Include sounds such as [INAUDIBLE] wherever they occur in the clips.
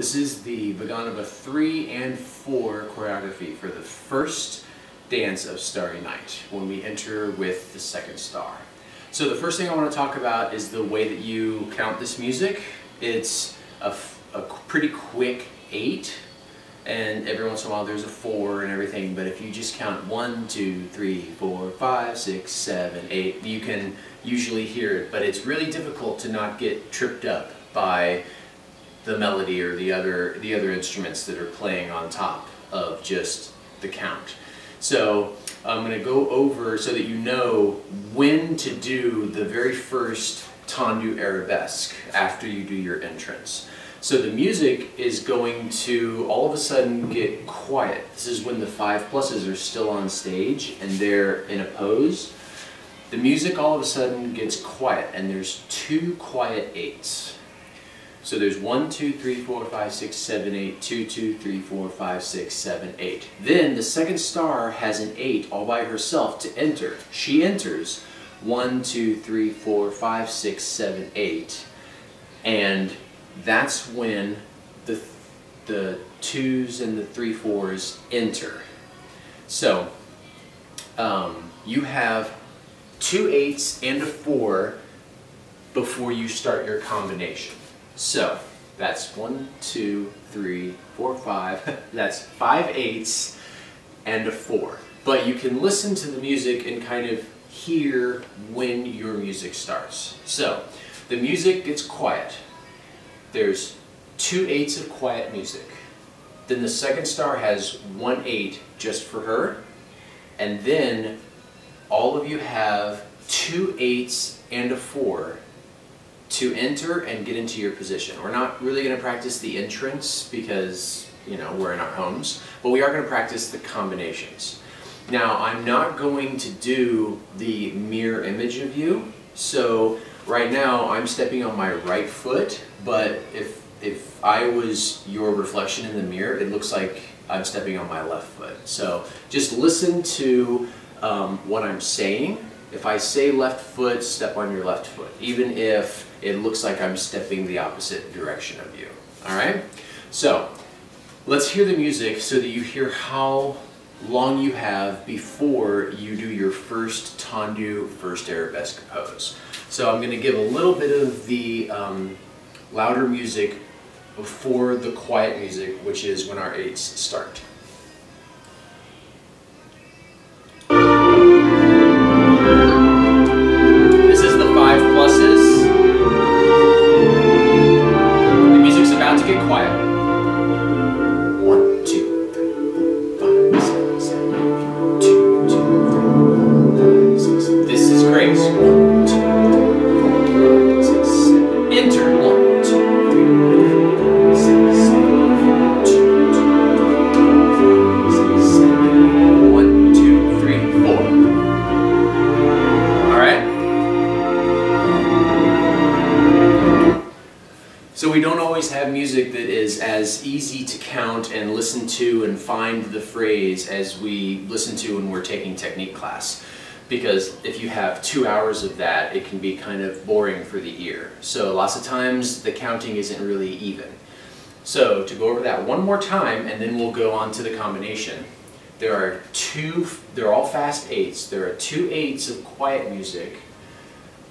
This is the Vaganova 3 and 4 choreography for the first dance of Starry Night when we enter with the second star. So the first thing I want to talk about is the way that you count this music. It's a, a pretty quick 8 and every once in a while there's a 4 and everything but if you just count one, two, three, four, five, six, seven, eight, you can usually hear it but it's really difficult to not get tripped up by the melody or the other, the other instruments that are playing on top of just the count. So I'm going to go over so that you know when to do the very first tendu arabesque after you do your entrance. So the music is going to all of a sudden get quiet. This is when the five pluses are still on stage and they're in a pose. The music all of a sudden gets quiet and there's two quiet eights. So there's one, two, three, four, five, six, seven, eight, two, two, three, four, five, six, seven, eight. Then the second star has an eight all by herself to enter. She enters one, two, three, four, five, six, seven, eight. And that's when the, the twos and the three fours enter. So um, you have two eights and a four before you start your combination. So that's one, two, three, four, five. [LAUGHS] that's five eighths and a four. But you can listen to the music and kind of hear when your music starts. So the music gets quiet. There's two eighths of quiet music. Then the second star has one eight just for her. And then all of you have two eights and a four to enter and get into your position. We're not really going to practice the entrance because, you know, we're in our homes, but we are going to practice the combinations. Now, I'm not going to do the mirror image of you, so right now I'm stepping on my right foot, but if, if I was your reflection in the mirror, it looks like I'm stepping on my left foot. So just listen to um, what I'm saying. If I say left foot, step on your left foot, even if it looks like I'm stepping the opposite direction of you. All right? So let's hear the music so that you hear how long you have before you do your first tendu first arabesque pose. So I'm going to give a little bit of the um, louder music before the quiet music, which is when our eights start. Technique class. Because if you have two hours of that, it can be kind of boring for the ear. So lots of times the counting isn't really even. So to go over that one more time and then we'll go on to the combination. There are two, they're all fast eights. There are two eights of quiet music.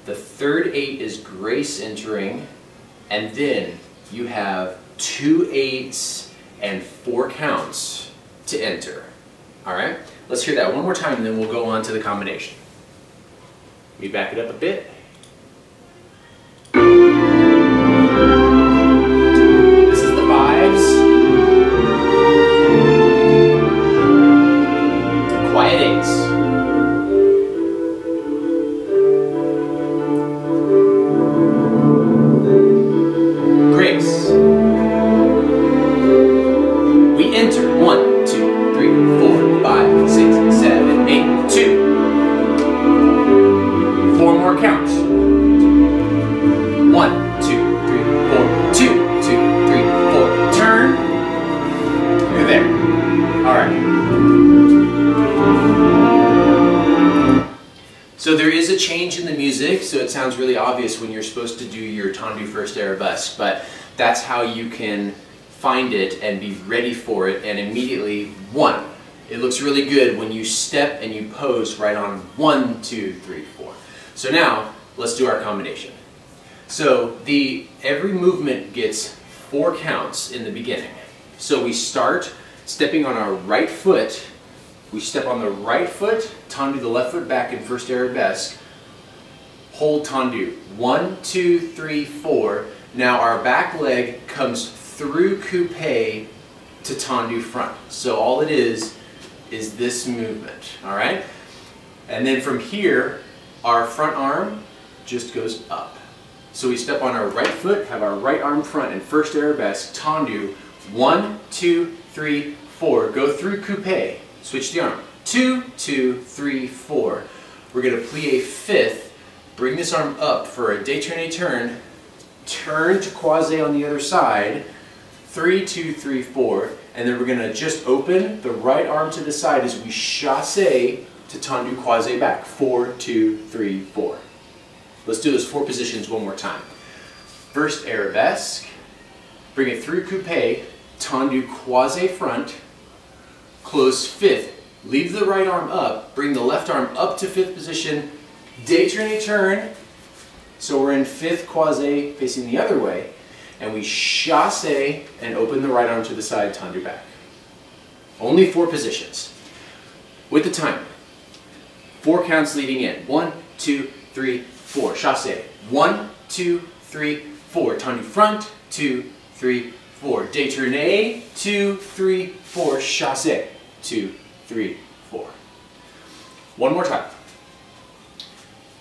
The third eight is grace entering and then you have two eights and four counts to enter. All right, let's hear that one more time and then we'll go on to the combination. Let me back it up a bit. Can find it and be ready for it and immediately one. It looks really good when you step and you pose right on one, two, three, four. So now let's do our combination. So the every movement gets four counts in the beginning. So we start stepping on our right foot. We step on the right foot, tendu the left foot back in first arabesque. Hold tendu. One, two, three, four. Now our back leg comes through coupe to tendu front. So all it is, is this movement, all right? And then from here, our front arm just goes up. So we step on our right foot, have our right arm front in first arabesque, tendu, one, two, three, four. Go through coupe, switch the arm. Two, two, three, four. We're gonna plie fifth, bring this arm up for a détourné turn, turn to croisé on the other side, three, two, three, four, and then we're gonna just open the right arm to the side as we chasse to tendu croisé back. Four, two, three, four. Let's do those four positions one more time. First arabesque, bring it through coupe, tendu croisé front, close fifth, leave the right arm up, bring the left arm up to fifth position, détourné turn, so we're in fifth croisé facing the other way, and we chasse and open the right arm to the side, tendu back. Only four positions. With the time, four counts leading in. One, two, three, four. Chasse. One, two, three, four. Tendu front, two, three, four. Détourné, two, three, four. Chasse, two, three, four. One more time.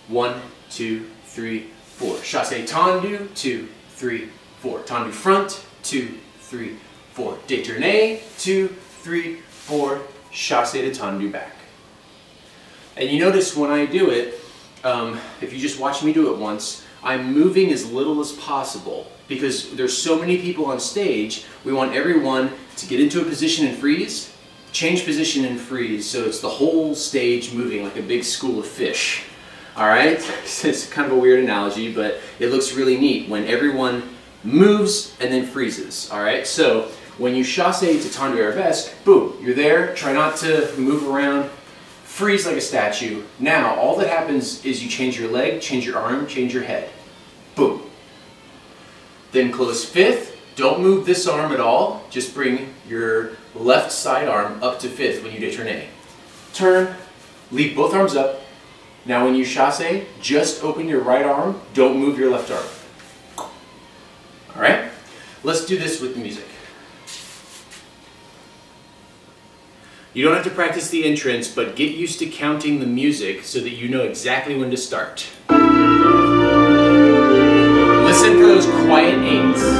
One, two, three, four. Chasse tendu, two, three, four. Tendu front, two, three, four. Détourné, two, three, four. Chasse to tendu back. And you notice when I do it, um, if you just watch me do it once, I'm moving as little as possible because there's so many people on stage, we want everyone to get into a position and freeze, change position and freeze, so it's the whole stage moving like a big school of fish. All right, [LAUGHS] it's kind of a weird analogy, but it looks really neat when everyone moves and then freezes. All right, so when you chasse to tendu arabesque, boom, you're there. Try not to move around freeze like a statue. Now, all that happens is you change your leg, change your arm, change your head. Boom. Then close fifth. Don't move this arm at all. Just bring your left side arm up to fifth when you détourné. Turn, leave both arms up. Now when you chasse, just open your right arm. Don't move your left arm. All right? Let's do this with the music. You don't have to practice the entrance, but get used to counting the music so that you know exactly when to start. Listen for those quiet eights.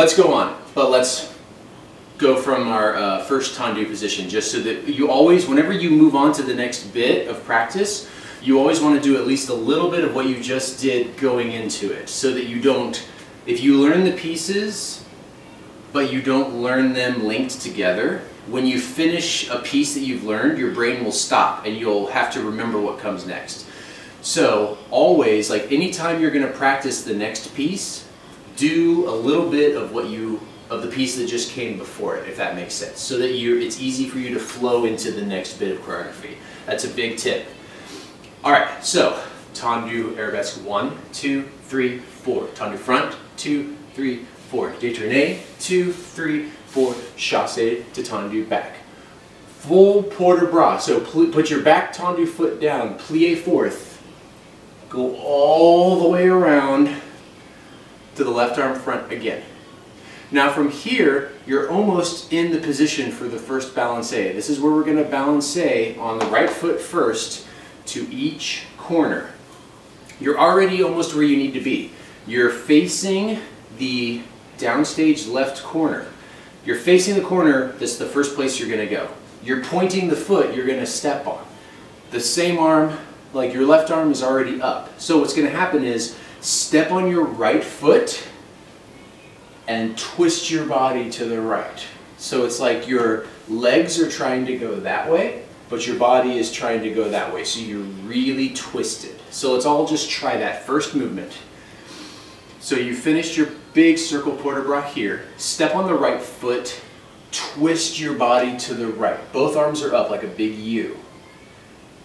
Let's go on, but let's go from our uh, first tendu position just so that you always, whenever you move on to the next bit of practice, you always want to do at least a little bit of what you just did going into it so that you don't, if you learn the pieces but you don't learn them linked together, when you finish a piece that you've learned, your brain will stop and you'll have to remember what comes next. So always, like anytime you're going to practice the next piece, do a little bit of what you of the piece that just came before it, if that makes sense, so that you it's easy for you to flow into the next bit of choreography. That's a big tip. All right, so tendu arabesque one, two, three, four. Tendu front, two, three, four. Détourné, two, three, four. Chasse to tendu back. Full port de bras. So put your back tendu foot down, plie fourth. Go all the way around to the left arm front again. Now from here, you're almost in the position for the first balancé. This is where we're going to balancé on the right foot first to each corner. You're already almost where you need to be. You're facing the downstage left corner. You're facing the corner, that's the first place you're going to go. You're pointing the foot you're going to step on. The same arm, like your left arm is already up. So what's going to happen is step on your right foot and twist your body to the right. So it's like your legs are trying to go that way, but your body is trying to go that way. So you're really twisted. So let's all just try that first movement. So you finished your big circle port de bras here. Step on the right foot, twist your body to the right. Both arms are up like a big U.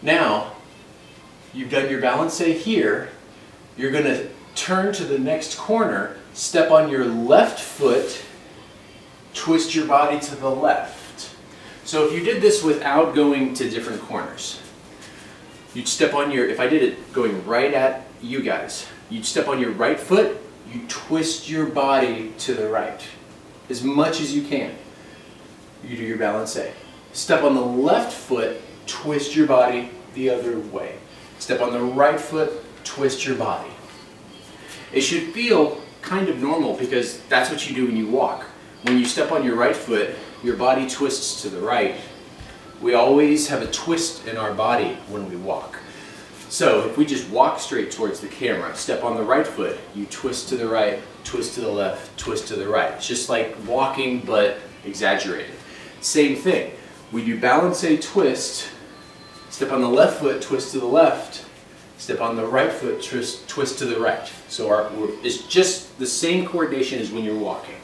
Now, you've done your balancé here. You're going to turn to the next corner Step on your left foot, twist your body to the left. So if you did this without going to different corners, you'd step on your, if I did it going right at you guys, you'd step on your right foot, you twist your body to the right as much as you can. You do your balancé. Step on the left foot, twist your body the other way. Step on the right foot, twist your body. It should feel kind of normal because that's what you do when you walk. When you step on your right foot, your body twists to the right. We always have a twist in our body when we walk. So if we just walk straight towards the camera, step on the right foot, you twist to the right, twist to the left, twist to the right. It's just like walking but exaggerated. Same thing. We do balancé twist, step on the left foot, twist to the left, Step on the right foot, twist, twist to the right. So our, it's just the same coordination as when you're walking.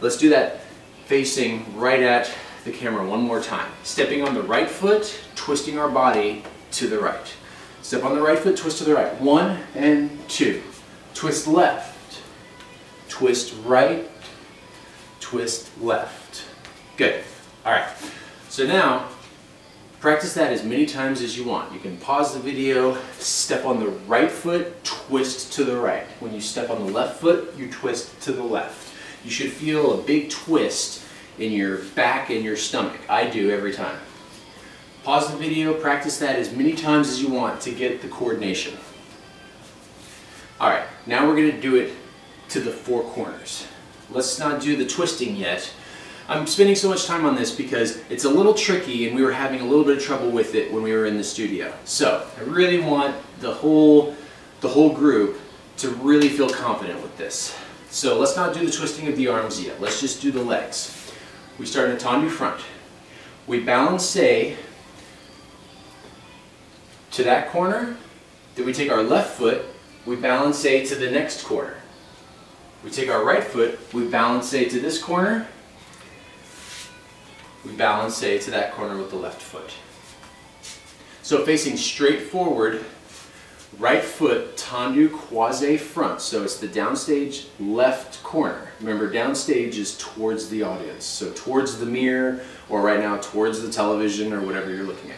Let's do that facing right at the camera one more time. Stepping on the right foot, twisting our body to the right. Step on the right foot, twist to the right. One and two. Twist left. Twist right. Twist left. Good. All right. So now Practice that as many times as you want. You can pause the video, step on the right foot, twist to the right. When you step on the left foot, you twist to the left. You should feel a big twist in your back and your stomach. I do every time. Pause the video, practice that as many times as you want to get the coordination. Alright, now we're going to do it to the four corners. Let's not do the twisting yet. I'm spending so much time on this because it's a little tricky and we were having a little bit of trouble with it when we were in the studio. So I really want the whole, the whole group to really feel confident with this. So let's not do the twisting of the arms yet. Let's just do the legs. We start in a tendu front. We balancé to that corner. Then we take our left foot. We balancé to the next corner. We take our right foot. We balancé to this corner we balancé, to that corner with the left foot. So facing straight forward, right foot tendu croisé front. So it's the downstage left corner. Remember, downstage is towards the audience. So towards the mirror, or right now towards the television, or whatever you're looking at.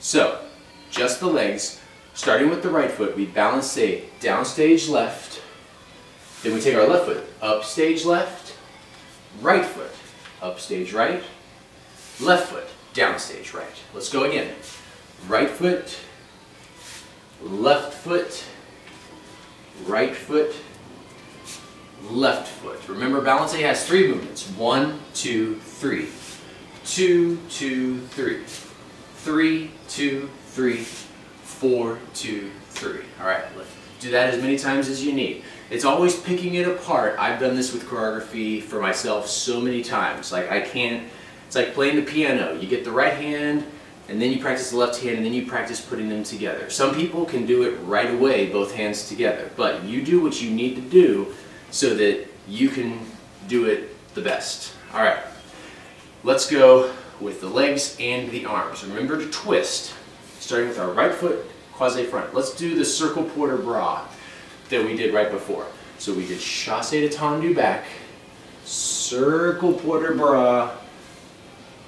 So, just the legs. Starting with the right foot, we balancé, downstage left. Then we take our left foot, upstage left, right foot, upstage right, left foot, downstage right. Let's go again. Right foot, left foot, right foot, left foot. Remember, balancé has three movements. One, two, three. Two, two, three. Three, two, three. Four, two, three. All right, do that as many times as you need. It's always picking it apart. I've done this with choreography for myself so many times. Like I can't, it's like playing the piano. You get the right hand, and then you practice the left hand, and then you practice putting them together. Some people can do it right away, both hands together. But you do what you need to do so that you can do it the best. All right, let's go with the legs and the arms. Remember to twist, starting with our right foot, croisé front. Let's do the circle port de bras that we did right before. So we did chasse de tendu back, circle port de bras,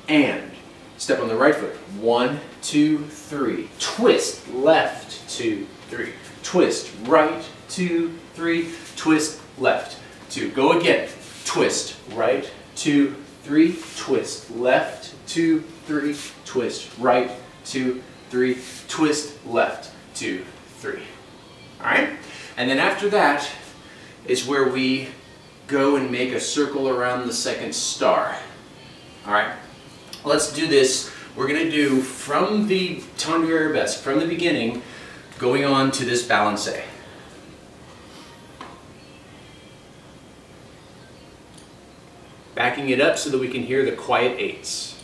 and step on the right foot. One, two, three. Twist left, two, three. Twist right, two, three. Twist left, two. Go again. twist, right, two, three, twist, left, two, three, twist, right, two, three, twist, left, two, three. All right? And then after that is where we go and make a circle around the second star. All right? Let's do this. We're going to do from the tendu arabesque, from the beginning, going on to this balancé. Backing it up so that we can hear the quiet eights.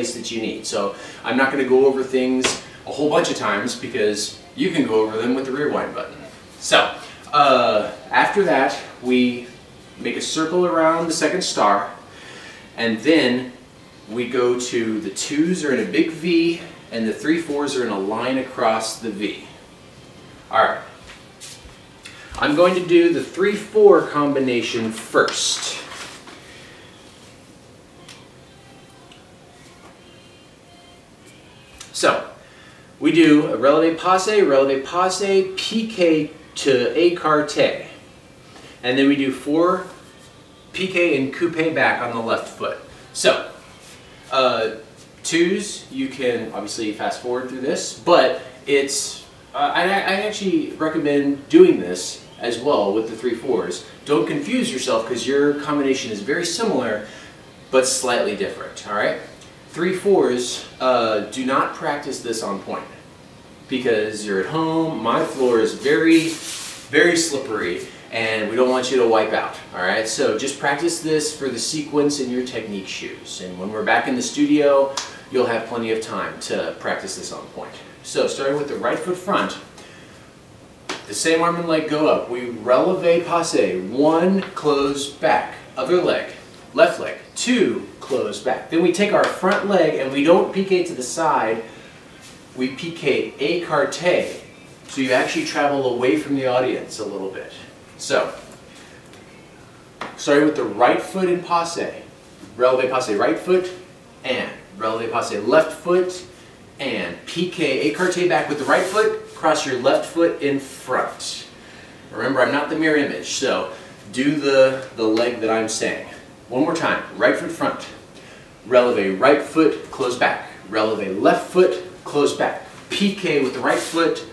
Place that you need. So I'm not going to go over things a whole bunch of times because you can go over them with the rewind button. So uh, after that we make a circle around the second star and then we go to the twos are in a big V and the three fours are in a line across the V. Alright. I'm going to do the 3-4 combination first. So, we do a releve passe, releve passe, pique to écarté. And then we do four pique and coupe back on the left foot. So, uh, twos, you can obviously fast forward through this, but it's, uh, I, I actually recommend doing this as well with the three fours. Don't confuse yourself because your combination is very similar, but slightly different, all right? Three fours, uh, do not practice this on point because you're at home. My floor is very, very slippery and we don't want you to wipe out, all right? So just practice this for the sequence in your technique shoes. And when we're back in the studio, you'll have plenty of time to practice this on point. So starting with the right foot front, the same arm and leg go up. We releve passe, one, close, back, other leg, left leg, two, close back. Then we take our front leg and we don't pique to the side, we pique écarté. So you actually travel away from the audience a little bit. So, starting with the right foot in passe, releve passe right foot, and releve passe left foot, and pique écarté back with the right foot, cross your left foot in front. Remember, I'm not the mirror image, so do the, the leg that I'm saying. One more time, right foot front, releve right foot, close back, releve left foot, close back, pique with the right foot,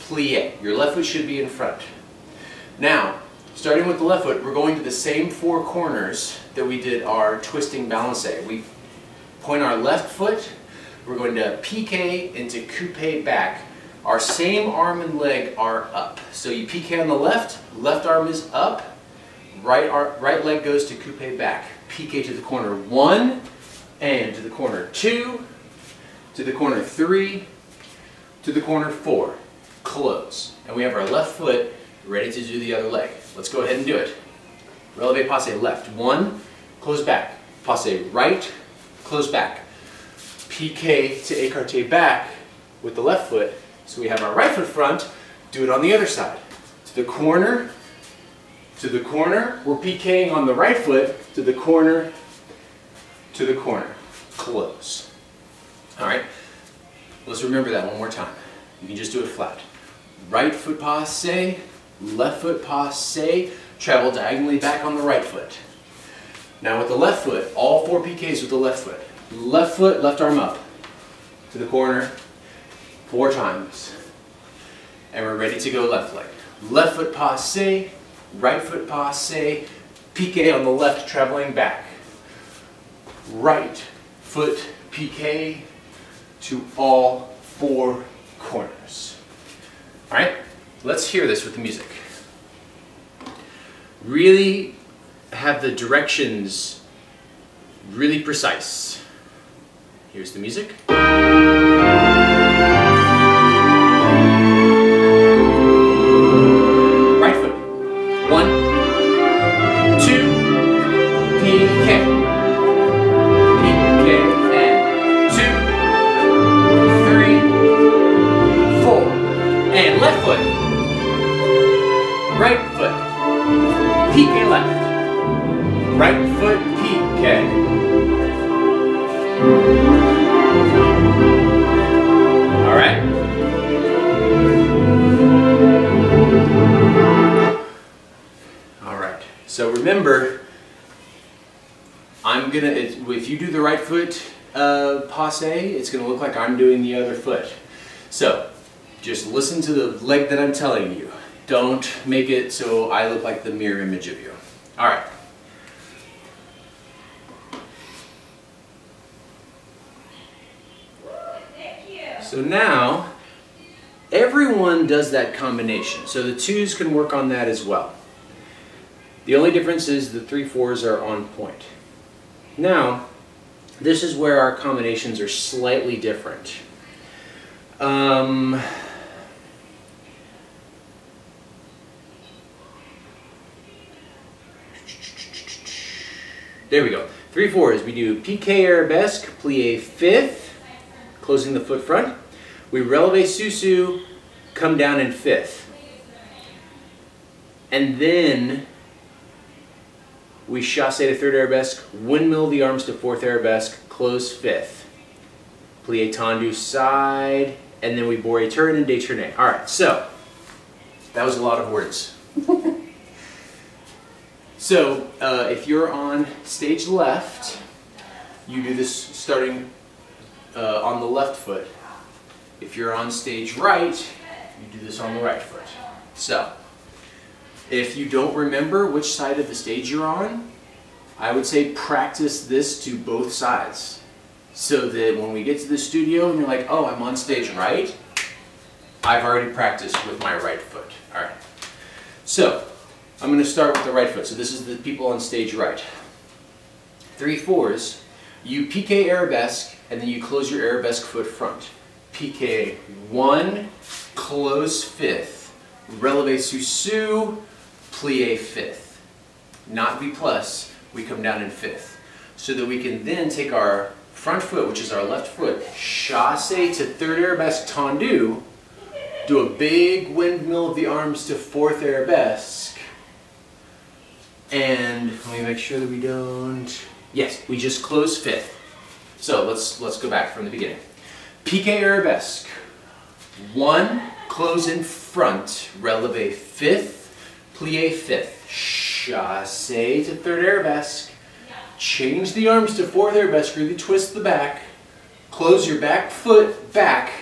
plie. Your left foot should be in front. Now, starting with the left foot, we're going to the same four corners that we did our twisting balancé. We point our left foot, we're going to pique into coupe back. Our same arm and leg are up. So you pique on the left, left arm is up, right, arm, right leg goes to coupe back. Pique to the corner one, and to the corner two, to the corner three, to the corner four. Close. And we have our left foot ready to do the other leg. Let's go ahead and do it. Releve passe left. One, close back. Passe right, close back. Pique to écarté back with the left foot. So we have our right foot front, do it on the other side. To the corner, to the corner. We're piqueing on the right foot, to the corner, to the corner. Close. All right, let's remember that one more time. You can just do it flat. Right foot passe, left foot passe, travel diagonally back on the right foot. Now with the left foot, all four piqués with the left foot. Left foot, left arm up to the corner, four times. And we're ready to go left leg. Left foot passe, right foot passe, piqué on the left traveling back. Right foot piqué to all four corners. All right, let's hear this with the music. Really have the directions really precise. Here's the music. I'm gonna. If you do the right foot uh, passe, it's gonna look like I'm doing the other foot. So just listen to the leg that I'm telling you. Don't make it so I look like the mirror image of you. All right. So now, everyone does that combination. So the twos can work on that as well. The only difference is the three fours are on point. Now, this is where our combinations are slightly different. Um, there we go. Three fours. We do piqué arabesque, plie fifth, closing the foot front. We releve susu, come down in fifth. And then we chasse to third arabesque, windmill the arms to fourth arabesque, close fifth. Plie tendu side, and then we bourrée turn and détourné. All right, so that was a lot of words. [LAUGHS] so uh, if you're on stage left, you do this starting uh, on the left foot. If you're on stage right, you do this on the right foot. So, if you don't remember which side of the stage you're on, I would say practice this to both sides. So that when we get to the studio and you're like, oh, I'm on stage right, I've already practiced with my right foot. All right. So, I'm going to start with the right foot. So this is the people on stage right. Three fours, you piqué arabesque, and then you close your arabesque foot front. piqué one, close fifth, releve susu, plie fifth. Not V plus, we come down in fifth. So that we can then take our front foot, which is our left foot, chasse to third arabesque tendu, do a big windmill of the arms to fourth arabesque, and let me make sure that we don't, yes, we just close fifth. So let's, let's go back from the beginning. piqué arabesque, one, close in front, releve fifth, plie fifth, chasse to third arabesque, change the arms to fourth arabesque, really twist the back, close your back foot back,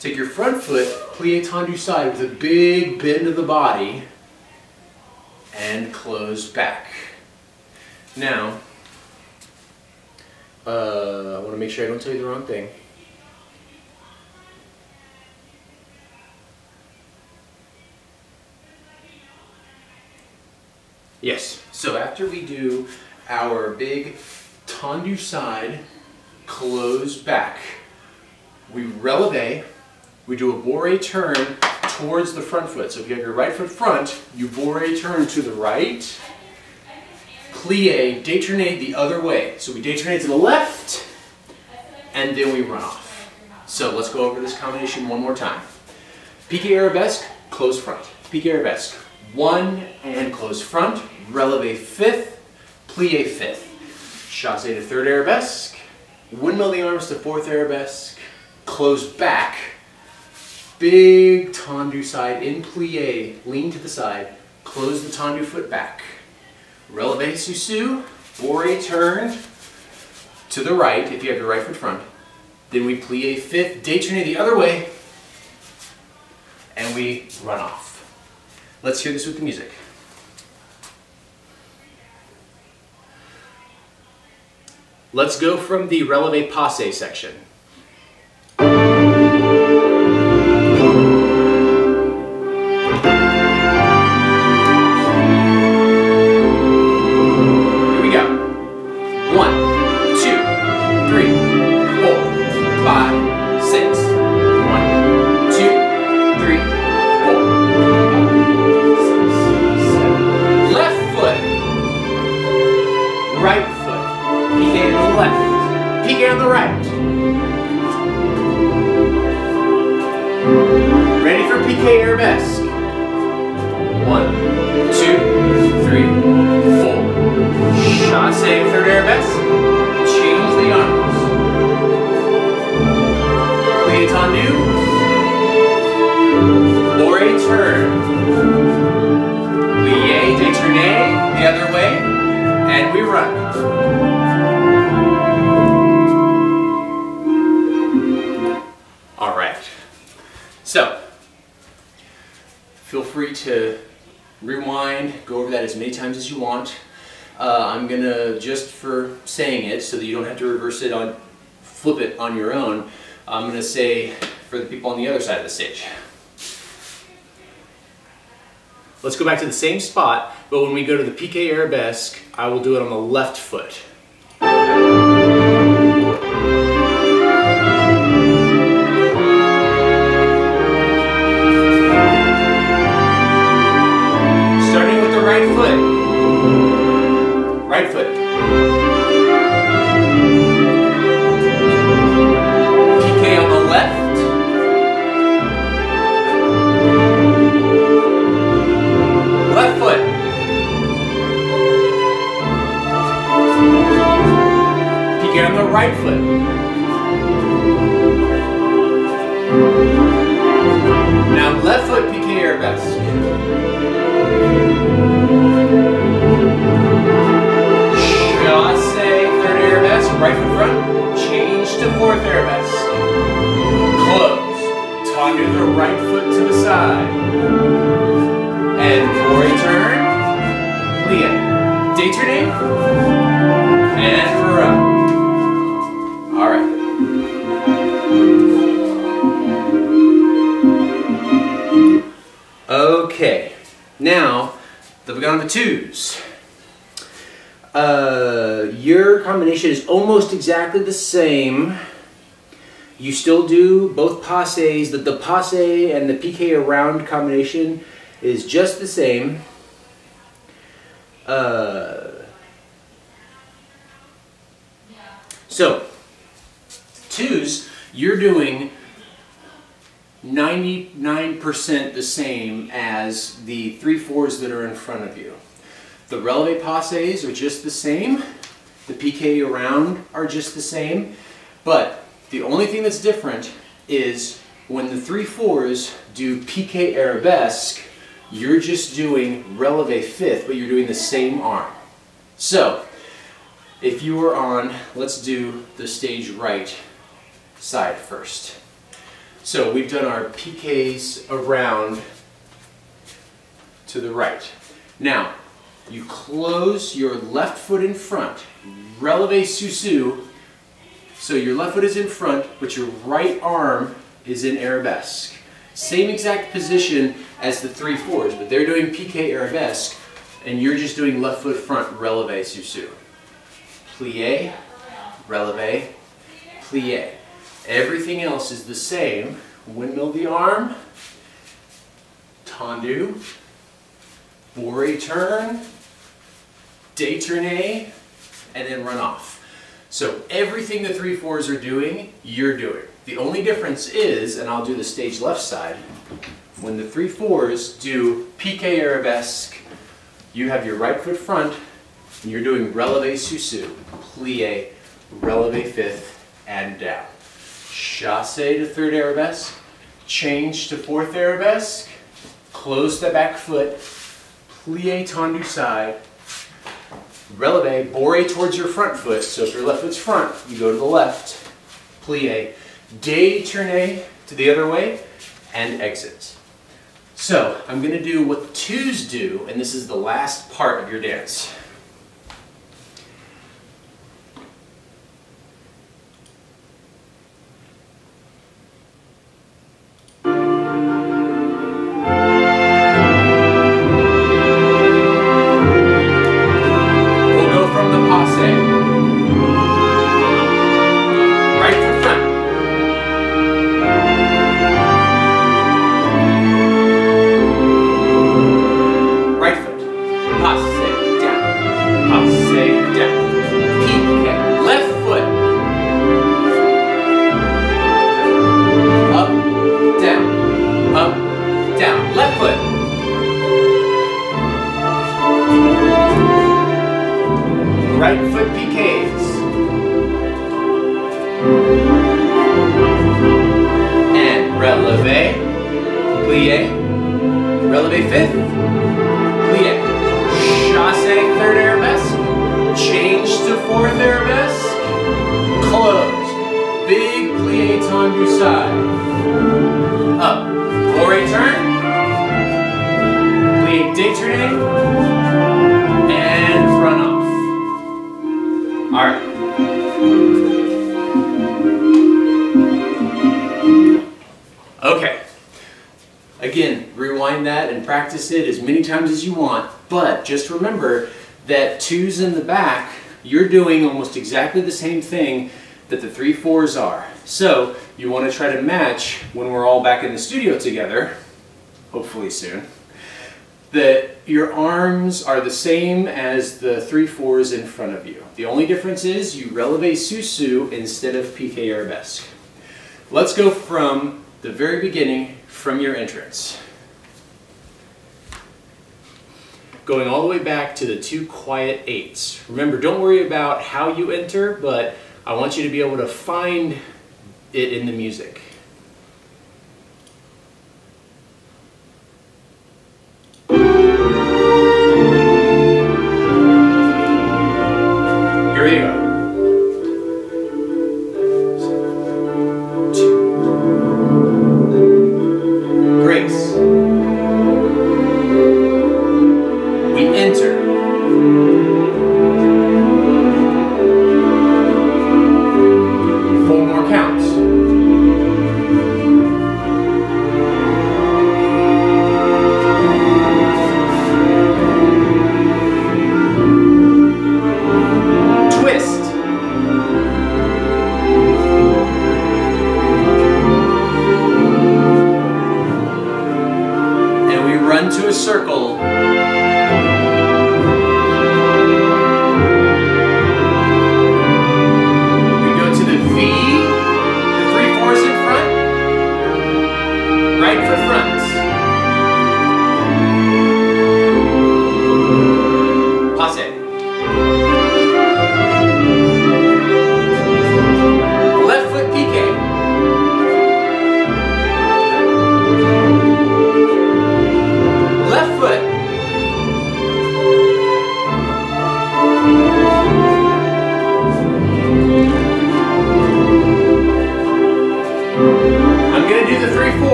take your front foot, plie tendu side with a big bend of the body, and close back. Now, uh, I want to make sure I don't tell you the wrong thing. Yes, so after we do our big tendu side, close back, we releve, we do a bourrée turn towards the front foot. So if you have your right foot front, you bourrée turn to the right, plie, détourné the other way. So we détourné to the left, and then we run off. So let's go over this combination one more time. Pique arabesque, close front. Pique arabesque, one and close front, releve fifth, plie fifth. Chasse to third arabesque, windmill the arms to fourth arabesque, close back, big tendu side in plie, lean to the side, close the tendu foot back. Releve sous or a turn to the right if you have your right foot front. Then we plie fifth, détourné the other way, and we run off. Let's hear this with the music. Let's go from the releve passe section. It so that you don't have to reverse it on, flip it on your own, I'm going to say for the people on the other side of the stage. Let's go back to the same spot, but when we go to the piqué arabesque, I will do it on the left foot. Right almost exactly the same. You still do both passes. The, the passe and the piqué around combination is just the same. Uh, so, twos, you're doing 99% the same as the three fours that are in front of you. The releve passes are just the same. The piqué around are just the same. But the only thing that's different is when the three fours do piqué arabesque, you're just doing releve fifth, but you're doing the same arm. So, if you were on, let's do the stage right side first. So we've done our piqués around to the right. Now, you close your left foot in front, releve sous so your left foot is in front, but your right arm is in arabesque. Same exact position as the three fours, but they're doing piqué arabesque, and you're just doing left foot front, releve sous Plie, releve, plie. Everything else is the same. Windmill the arm, tendu, bourrée turn, détourné, and then run off. So everything the three fours are doing, you're doing. The only difference is, and I'll do the stage left side, when the three fours do piqué arabesque, you have your right foot front, and you're doing releve susu, plie, releve fifth, and down chasse to third arabesque, change to fourth arabesque, close the back foot, plie tendu side, releve, bourrée towards your front foot. So if your left foot's front, you go to the left, plie, détourné to the other way, and exit. So I'm going to do what the twos do, and this is the last part of your dance. Practice it as many times as you want, but just remember that twos in the back, you're doing almost exactly the same thing that the three fours are. So you want to try to match when we're all back in the studio together, hopefully soon, that your arms are the same as the three fours in front of you. The only difference is you releve sous-sus instead of piqué arabesque. Let's go from the very beginning from your entrance. going all the way back to the two quiet eights. Remember, don't worry about how you enter, but I want you to be able to find it in the music.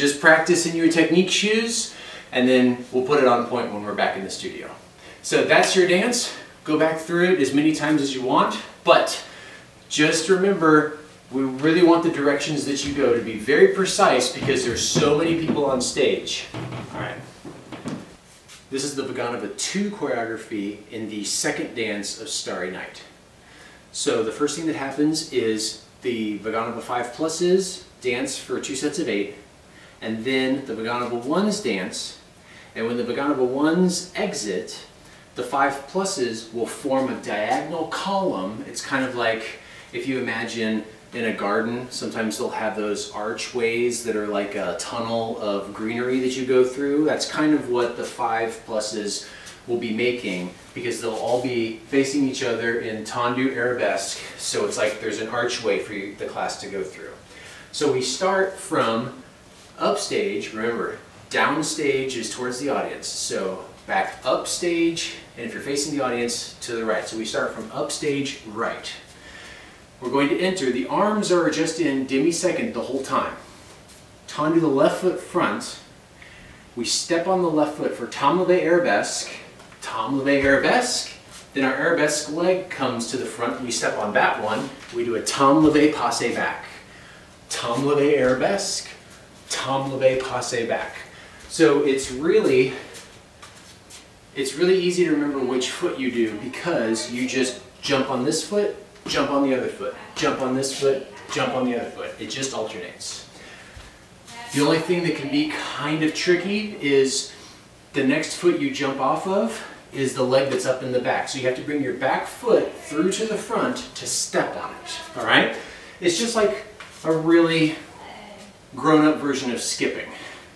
Just practice in your technique shoes, and then we'll put it on pointe when we're back in the studio. So that's your dance. Go back through it as many times as you want, but just remember, we really want the directions that you go to be very precise because there's so many people on stage. All right. This is the Vaganova 2 choreography in the second dance of Starry Night. So the first thing that happens is the Vaganova 5 pluses dance for two sets of eight, and then the Vaganova ones dance. And when the Vaganova ones exit, the five pluses will form a diagonal column. It's kind of like if you imagine in a garden, sometimes they'll have those archways that are like a tunnel of greenery that you go through. That's kind of what the five pluses will be making because they'll all be facing each other in tendu arabesque. So it's like there's an archway for you, the class to go through. So we start from upstage, remember, downstage is towards the audience. So back upstage, and if you're facing the audience, to the right. So we start from upstage right. We're going to enter. The arms are just in demi-second the whole time. Tendu the left foot front. We step on the left foot for temps levé arabesque. Temps levé arabesque. Then our arabesque leg comes to the front. We step on that one. We do a temps levé passe back. Temps levé arabesque. Temps levé passe back. So it's really, it's really easy to remember which foot you do because you just jump on this foot, jump on the other foot, jump on this foot, jump on the other foot. It just alternates. The only thing that can be kind of tricky is the next foot you jump off of is the leg that's up in the back. So you have to bring your back foot through to the front to step on it, all right? It's just like a really grown-up version of skipping.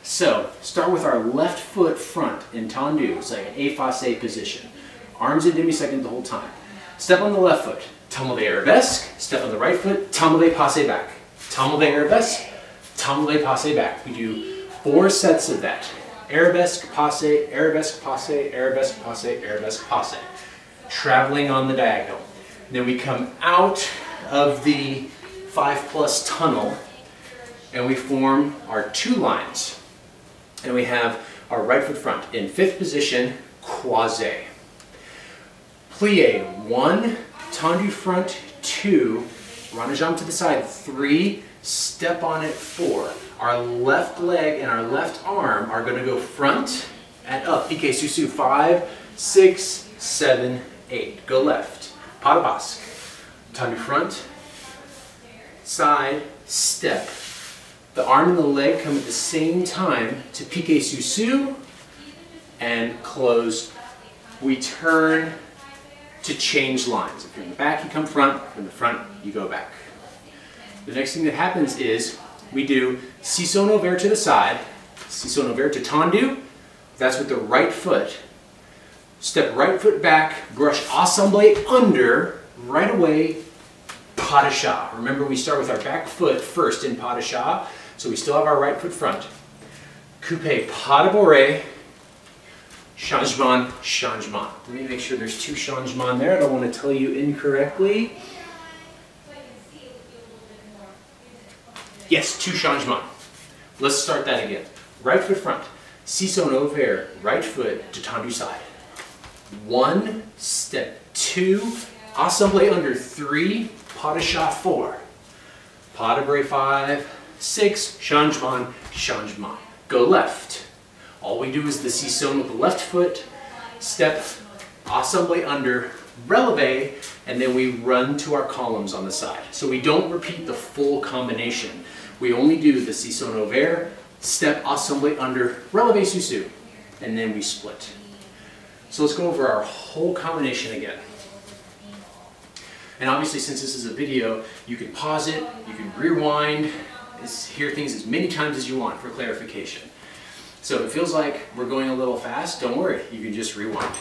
So, start with our left foot front in tendu. It's like an efface position. Arms in demi-second the whole time. Step on the left foot, temps levé arabesque. Step on the right foot, temps levé passe back. Temps levé arabesque, temps levé passe back. We do four sets of that. Arabesque, passe, arabesque, passe, arabesque, passe, arabesque, passe. Traveling on the diagonal. Then we come out of the five plus tunnel and we form our two lines. And we have our right foot front in fifth position, croisé. Plie, one, tendu front, two, rond de jambe to the side, three, step on it, four. Our left leg and our left arm are going to go front and up. Piqué sous-sus, five, six, seven, eight. Go left. Pas de basque. Tendu front, side, step, the arm and the leg come at the same time to piqué sous-sus and close. We turn to change lines. If you're in the back, you come front. If you're in the front, you go back. The next thing that happens is we do sissonne ouvert to the side, sissonne ouvert to tendu. That's with the right foot. Step right foot back, brush assemble under, right away, chat. Remember we start with our back foot first in chat. So we still have our right foot front. Coupe pas de bourrée, changement, changement. Let me make sure there's two changements there. I don't want to tell you incorrectly. Yes, two changements. Let's start that again. Right foot front. Sissonne ouvert, right foot to tendu side. One, step two, assemble under three, pas de chat four. Pas de bourrée five, six, changement, changement. Go left. All we do is the sissonne with the left foot, step, assemble under, releve, and then we run to our columns on the side. So we don't repeat the full combination. We only do the sissonne ouvert, step, assemble under, releve sous-sus, and then we split. So let's go over our whole combination again. And obviously since this is a video, you can pause it, you can rewind, hear things as many times as you want for clarification. So if it feels like we're going a little fast, don't worry, you can just rewind.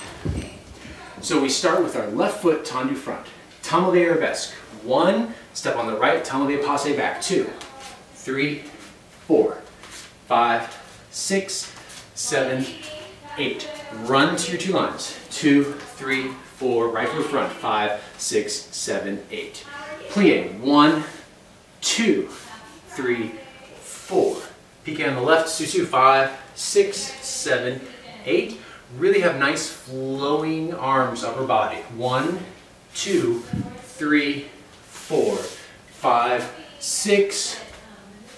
So we start with our left foot tendu front. Tom de arabesque. One, step on the right, tom de passe back. Two, three, four, five, six, seven, eight. Run to your two lines. Two, three, four, right foot front. Five, six, seven, eight. Plie. One, two, three, four. Piqué on the left, sous-sus, five, six, seven, eight. Really have nice flowing arms, upper body. One, two, three, four, five, six,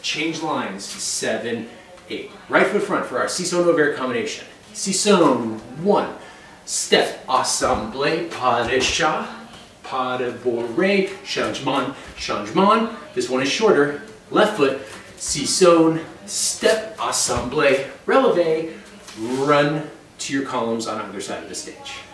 change lines, seven, eight. Right foot front for our sissonne ouvert combination. Sissonne, one, step, assemble, pas de chat, pas de bourrée, changement, changement. This one is shorter, left foot, Sissonne, step, assemble, releve, run to your columns on either side of the stage.